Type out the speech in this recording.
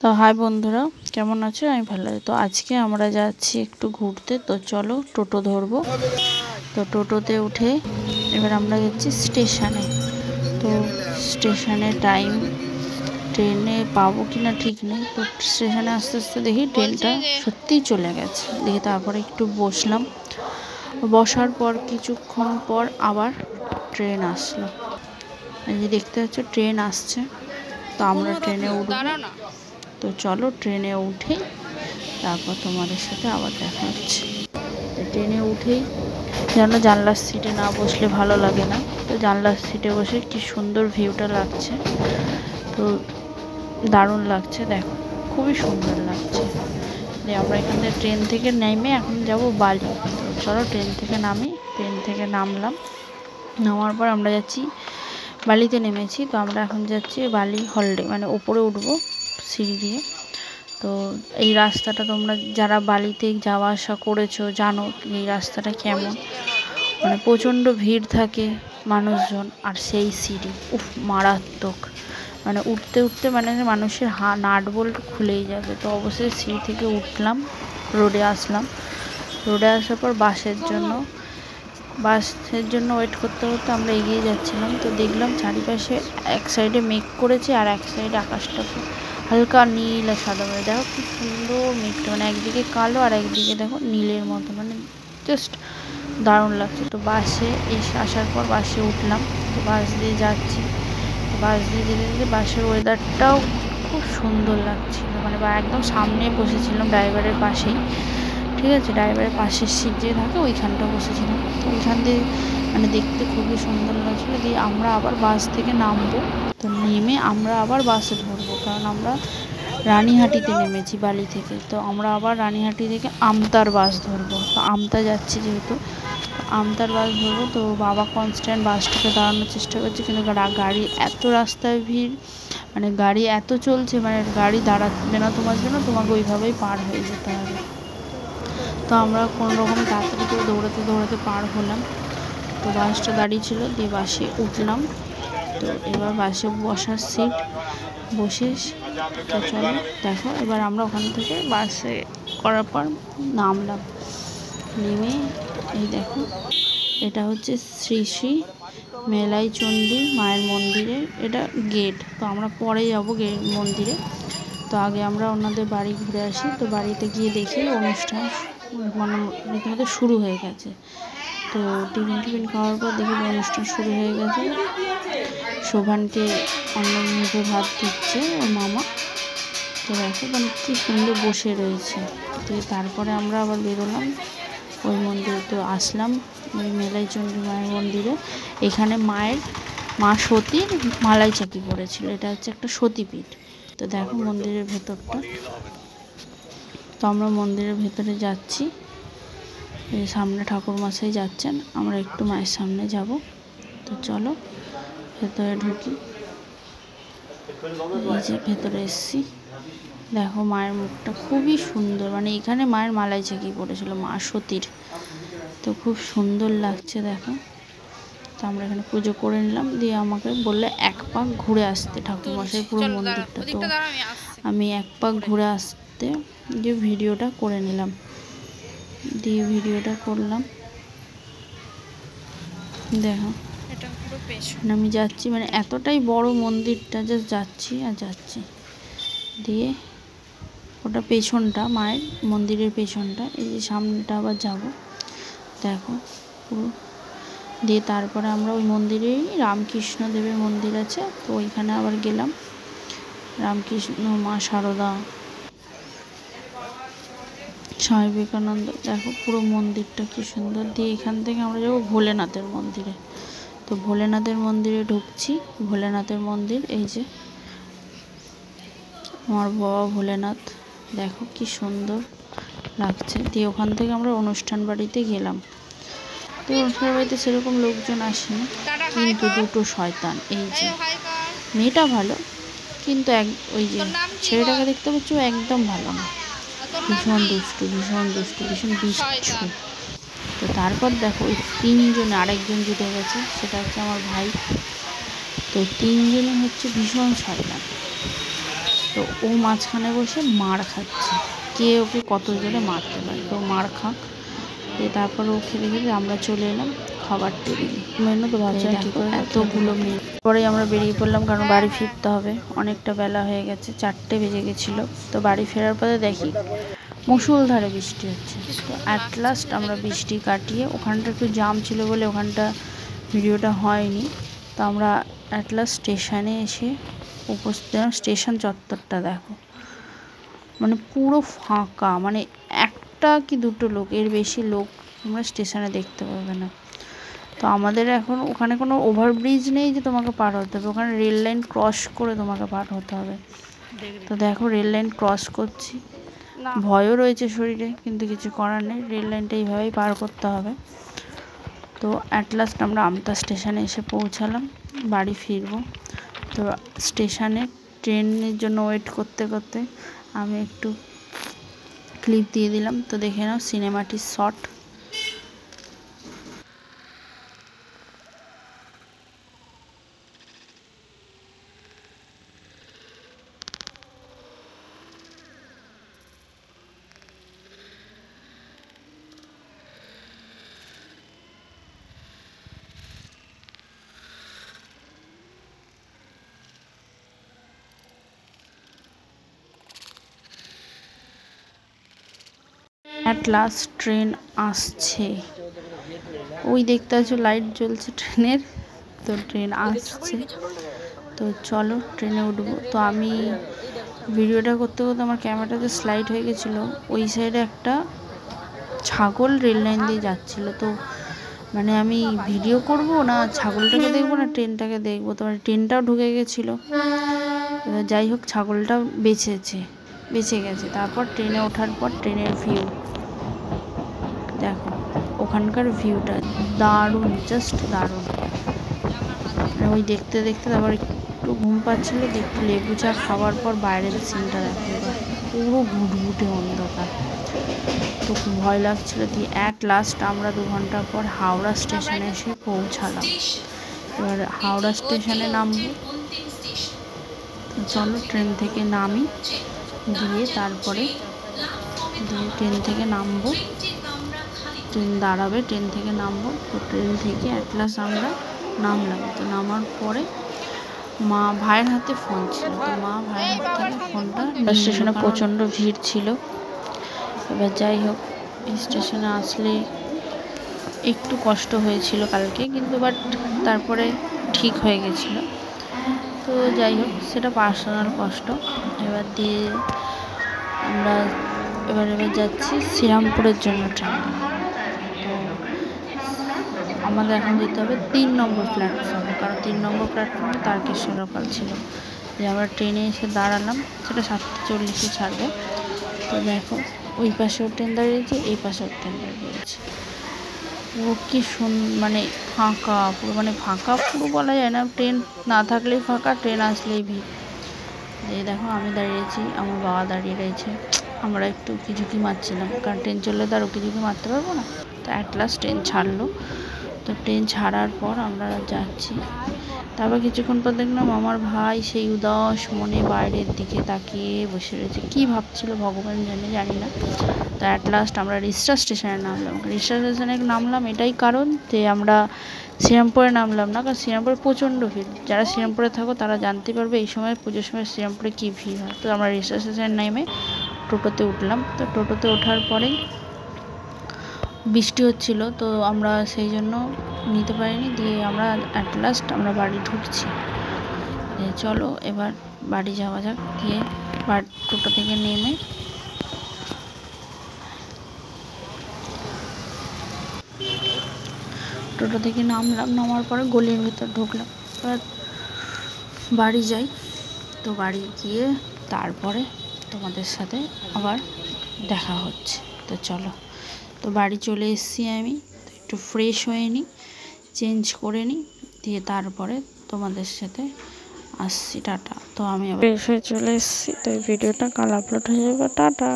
তো হাই বন্ধুরা কেমন আছো? আমি ভালো আছি। তো আজকে আমরা যাচ্ছি একটু ঘুরতে। তো চলো টোটো ধরবো। তো টোটোতে উঠে এবার আমরা যাচ্ছি স্টেশনে। তো স্টেশনে টাইম ট্রেনে পাবো কি না ঠিক নেই। তো স্টেশনে আস্তে আস্তে দেখি ট্রেনটা সত্যিই চলে গেছে। দেখি তারপরে একটু বসলাম। বসার পর কিছুক্ষণ পর আবার ট্রেন আসলো। এই যে দেখতে পাচ্ছ ট্রেন আসছে। তো আমরা ট্রেনে উঠবো। তো চলো ট্রেনে উঠেই তারপর তোমাদের সাথে আবার দেখা হচ্ছে। তো ট্রেনে উঠেই যেন জানলার সিটে না বসলে ভালো লাগে না। তো জানলার সিটে বসে কি সুন্দর ভিউটা লাগছে। তো দারুণ লাগছে, দেখো, খুবই সুন্দর লাগছে। আমরা এখান থেকে ট্রেন থেকে নেমে এখন যাব বালি। চলো ট্রেন থেকে নামি, ট্রেন থেকে নামলাম। নামার পর আমরা যাচ্ছি বালিতে নেমেছি। তো আমরা এখন যাচ্ছি বালি হলডে মানে ওপরে উঠবো। সিঁড়ি দিয়ে। তো এই রাস্তাটা তোমরা যারা বালিতে যাওয়া আসা করেছ, জানো এই রাস্তাটা কেমন। মানে প্রচণ্ড ভিড় থাকে মানুষজন আর সেই সিঁড়ি। উফ, মারাত্মক। মানে উঠতে উঠতে মানে মানুষের হা, নাট বোল্ট খুলেই যাবে। তো অবশ্যই সিঁড়ি থেকে উঠলাম, রোডে আসলাম। রোডে আসার পর বাসের জন্য। বাসের জন্য ওয়েট করতে করতে আমরা এগিয়ে যাচ্ছিলাম। তো দেখলাম চারিপাশে এক সাইডে মেঘ করেছে আর এক সাইডে আকাশটা হালকা নীল আর সাদা মানে দেখো খুব সুন্দর মেঘটা মানে একদিকে কালো আর একদিকে দেখো নীলের মতো মানে জাস্ট দারুণ লাগছে। তো বাসে এসে আসার পর বাসে উঠলাম, তো বাস দিয়ে যাচ্ছি। বাস দিয়ে যেতে যেতে বাসের ওয়েদারটাও খুব সুন্দর লাগছিল মানে বা একদম সামনে বসেছিলাম ড্রাইভারের পাশেই, ঠিক আছে? ড্রাইভারের পাশের সিট যে থাকে ওইখানটা বসেছিলাম। তো ওইখান দিয়ে মানে দেখতে খুবই সুন্দর লাগছিল, দিয়ে আমরা আবার বাস থেকে নামবো। তো নেমে আমরা আবার বাসে ধরবো, কারণ আমরা রানীহাটিতে নেমেছি বালি থেকে। তো আমরা আবার রানীহাটি থেকে আমতার বাস ধরবো। তো আমতা যাচ্ছি যেহেতু আমতার বাস ধরবো। তো বাবা কনস্ট্যান্ট বাসটাকে দাঁড়ানোর চেষ্টা করছে, কিন্তু গাড়ি এত রাস্তায় ভিড় মানে গাড়ি এত চলছে মানে গাড়ি দাঁড়াবে না, তোমার জন্য তোমাকে ওইভাবেই পার হয়ে যেতে হবে। তো আমরা কোনো রকম তাড়াতাড়ি করে দৌড়াতে দৌড়াতে পার হলাম। তো বাসটা দাঁড়িয়ে ছিল, দিয়ে বাসে উঠলাম। তো এবার বাসে বসার সিট বসে চলো, দেখো, এবার আমরা ওখান থেকে বাসে করার পর নামলাম। নেমে এই দেখো, এটা হচ্ছে শ্রী শ্রী মেলাই চণ্ডী মায়ের মন্দিরে, এটা গেট। তো আমরা পরে যাব গেট মন্দিরে। তো আগে আমরা ওনাদের বাড়ি ঘুরে আসি। তো বাড়িতে গিয়ে দেখি অনুষ্ঠান মানে রীতিমতো শুরু হয়ে গেছে। তো টিফিন টিফিন খাওয়ার পর দেখি অনুষ্ঠান শুরু হয়ে গেছে। শোভানকে অন্য মুখে ভাত দিচ্ছে ওর মামা। তো দেখো মানে কী সুন্দর বসে রয়েছে। তো তারপরে আমরা আবার বেরোলাম। ওই মন্দিরে তো আসলাম। ওই মেলাই চণ্ডী মায়ের মন্দিরে। এখানে মায়ের, মা সতীর মালাই চাকি পড়েছিল। এটা হচ্ছে একটা সতীপীঠ। তো দেখো মন্দিরের ভেতরটা। তো আমরা মন্দিরের ভেতরে যাচ্ছি। সামনে ঠাকুর মশাই যাচ্ছেন। আমরা একটু মায়ের সামনে যাব। তো চলো। ভেতরে ঢুকি। এই যে ভেতরে এসছি। দেখো মায়ের মুখটা খুবই সুন্দর। মানে এখানে মায়ের মালাই চাকি পড়েছিল মা সতীর। তো খুব সুন্দর লাগছে দেখো। তো আমরা এখানে পুজো করে নিলাম। দিয়ে আমাকে বললে এক পাক ঘুরে আসতে ঠাকুরমশাই পুরো মন্দিরটা। তো আমি এক পাক ঘুরে আসতে যে ভিডিওটা করে নিলাম। দিয়ে ভিডিওটা করলাম। দেখো। আমি যাচ্ছি মানে এতটাই বড় মন্দিরটা জাস্ট যাচ্ছি আর যাচ্ছি। দিয়ে ওটা পেছনটা, মায়ের মন্দিরের পেছনটা, এই যে সামনেটা আবার যাব। দেখো পুরো। দিয়ে তারপরে আমরা ওই মন্দিরেই, রামকৃষ্ণ দেবের মন্দির আছে, তো ওইখানে আবার গেলাম। রামকৃষ্ণ, মা সারদা, স্বামী বিবেকানন্দ, দেখো পুরো মন্দিরটা কি সুন্দর। দিয়ে এখান থেকে আমরা যাব ভোলেনাথের মন্দিরে। তো ভোলেনাথের মন্দিরে ঢুকছি। ভোলেনাথের মন্দির এই যে। আমার বাবা ভোলেনাথ দেখো কি সুন্দর লাগছে। দিয়ে ওখান থেকে আমরা অনুষ্ঠান বাড়িতে গেলাম। তো অনুষ্ঠান বাড়িতে সেরকম লোকজন আসেনি কিন্তু দুটো শয়তান এই যে। মেয়েটা ভালো কিন্তু এক ওই যে ছেলেটাকে দেখতে পাচ্ছ একদম ভালো না। ভীষণ দুষ্টু ভীষণ দুষ্টু ভীষণ বিচ্ছু। তো তারপর দেখো ওই তিনজনে আরেকজন জুটে গেছে সেটা হচ্ছে আমার ভাই। তো তিনজনে হচ্ছে ভীষণ শয়তান। তো ও মাঝখানে বসে মার খাচ্ছে। কে ওকে কত জোরে মারতে পারে? তো মার খাক। দিয়ে তারপর ও খেলে খেলে আমরা চলে এলাম খাবার টেবিলে। মেনু তো ভাবছি কী করে এতগুলো মেয়ে। পরে আমরা বেরিয়ে পড়লাম কারণ বাড়ি ফিরতে হবে। অনেকটা বেলা হয়ে গেছে চারটে বেজে গেছিল। তো বাড়ি ফেরার পরে দেখি মুসুলধারে বৃষ্টি হচ্ছে। তো অ্যাট লাস্ট আমরা বৃষ্টি কাটিয়ে ওখানটা একটু জাম ছিল বলে ওখানটা ভিডিওটা হয়নি। তো আমরা অ্যাট লাস্ট স্টেশনে এসে উপস্থিত স্টেশন চত্বরটা দেখো। মানে পুরো ফাঁকা মানে একটা কি দুটো লোক এর বেশি লোক তোমরা স্টেশনে দেখতে পাবে না। তো আমাদের এখন ওখানে কোনো ওভারব্রিজ নেই যে তোমাকে পার হতে হবে ওখানে রেল লাইন ক্রস করে তোমাকে পার হতে হবে। তো দেখো রেল লাইন ক্রস করছি। ভয়ও রয়েছে শরীরে, কিন্তু কিছু করার নেই। রেল লাইনটা এইভাবেই পার করতে হবে। তো অ্যাট লাস্ট আমরা আমতা স্টেশনে এসে পৌঁছালাম, বাড়ি ফিরবো। তো স্টেশনে ট্রেনের জন্য ওয়েট করতে করতে আমি একটু ক্লিপ দিয়ে দিলাম। তো দেখে নাও সিনেমাটির শট অ্যাট লাস্ট ট্রেন আসছে। ওই দেখতে আছো লাইট জ্বলছে ট্রেনের তো ট্রেন আসছে। তো চলো ট্রেনে উঠবো। তো আমি ভিডিওটা করতে করতে আমার ক্যামেরাটাতে স্লাইড হয়ে গেছিল। ওই সাইডে একটা ছাগল রেল লাইন দিয়ে যাচ্ছিল। তো মানে আমি ভিডিও করব না ছাগলটাকে দেখব না ট্রেনটাকে দেখব? তো মানে ট্রেনটাও ঢুকে গেছিল। যাই হোক ছাগলটা বেঁচেছে বেঁচে গেছে। তারপর ট্রেনে ওঠার পর ট্রেনের ভিউ দেখো, ওখানকার ভিউটা দারুণ জাস্ট দারুণ। মানে ওই দেখতে দেখতে তারপর একটু ঘুম পাচ্ছিলো, দেখতে লেবু চা খাওয়ার পর বাইরের সিনটা দেখো পুরো ঘুটঘুটে অন্ধকার। তো ভয় লাগছিল দিয়ে অ্যাট লাস্ট আমরা দু ঘণ্টা পর হাওড়া স্টেশনে এসে পৌঁছালাম। এবার হাওড়া স্টেশনে নামবো। চলো ট্রেন থেকে নামি, দিয়ে তারপরে, দিয়ে ট্রেন থেকে নামবো। ট্রেন দাঁড়াবে ট্রেন থেকে নামবো। তো ট্রেন থেকে অ্যাটলাস আমরা নামলাম। তো নামার পরে মা ভাইয়ের হাতে ফোন ছিল। তো মা ভাইয়ের হাত থেকে ফোনটা স্টেশনে প্রচণ্ড ভিড় ছিল। এবার যাই হোক স্টেশনে আসলে একটু কষ্ট হয়েছিল কালকে কিন্তু বাট তারপরে ঠিক হয়ে গেছিল। তো যাই হোক সেটা পার্সোনাল কষ্ট। এবার দিয়ে আমরা এবার এবার যাচ্ছি শ্রীরামপুরের জন্য ট্রেন আমাদের এখন যেতে হবে তিন নম্বর প্ল্যাটফর্মে কারণ তিন নম্বর প্ল্যাটফর্মে তারকেশ্বর লোকাল ছিল। যে আমরা ট্রেনে এসে দাঁড়ালাম, সেটা সাতটা চল্লিশে ছাড়বে। তো দেখো, ওই পাশেও ট্রেন দাঁড়িয়েছে, এই পাশেও ট্রেন দাঁড়িয়েছে। পুরো কি শুন মানে ফাঁকা, পুরো মানে ফাঁকা পুরো বলা যায় না। ট্রেন না থাকলেই ফাঁকা, ট্রেন আসলেই ভিড়। এই দেখো, আমি দাঁড়িয়েছি, আমার বাবা দাঁড়িয়ে রয়েছে। আমরা একটু কিছুকি মারছিলাম। কারণ ট্রেন চললে তো আর কিছুকি মারতে পারব না। তো অ্যাট লাস্ট ট্রেন ছাড়লো। তো ট্রেন ছাড়ার পর আমরা যাচ্ছি। তারপর কিছুক্ষণ পর দেখলাম আমার ভাই সেই উদাস মনে বাইরের দিকে তাকিয়ে বসে রয়েছে। কী ভাবছিল ভগবান জানে, জানি না। তো অ্যাট লাস্ট আমরা রিস্টা স্টেশনে নামলাম। রিস্টা স্টেশনে নামলাম এটাই কারণ যে আমরা শ্রীরামপুরে নামলাম না, কারণ শ্রীরামপুরে প্রচণ্ড ভিড়। যারা শ্রীরামপুরে থাকো তারা জানতে পারবে এই সময় পুজোর সময় শ্রীরামপুরে কী ভিড় হয়। তো আমরা রিস্টা স্টেশনে নেমে টোটোতে উঠলাম। তো টোটোতে ওঠার পরেই বৃষ্টি হচ্ছিল, তো আমরা সেই জন্য নিতে পারিনি। দিয়ে আমরা অ্যাট লাস্ট আমরা বাড়ি ঢুকছি। চলো, এবার বাড়ি যাওয়া যাক। দিয়ে টোটো থেকে নেমে টোটো থেকে নামলাম, নামার পরে গলির ভিতর ঢুকলাম। এবার বাড়ি যাই। তো বাড়ি গিয়ে তারপরে তোমাদের সাথে আবার দেখা হচ্ছে। তো চলো। তো বাড়ি চলে এসেছি আমি। একটু ফ্রেশ হয়ে নিই চেঞ্জ করে নিই, দিয়ে তারপরে তোমাদের সাথে আসছি, টাটা। তো আমি ফ্রেশ হয়ে চলে এসেছি, তো এই ভিডিওটা কাল আপলোড হয়ে যাবে, টাটা।